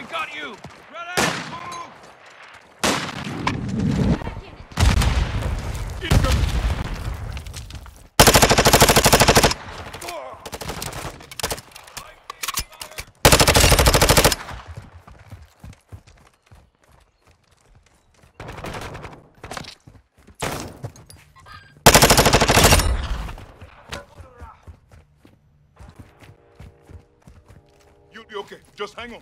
I got you! Ready! Move! Okay. Just hang on.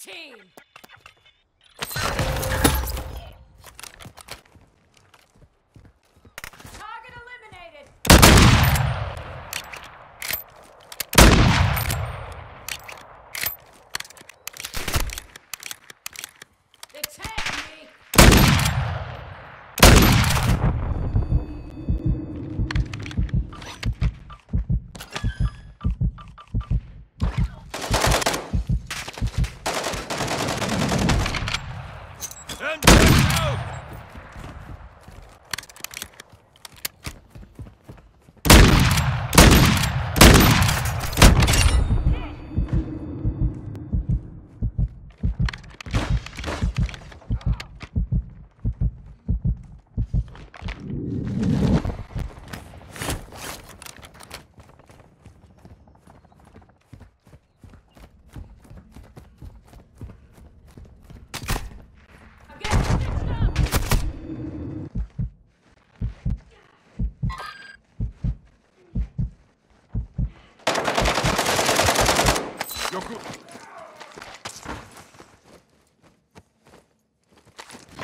Team!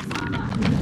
Come on.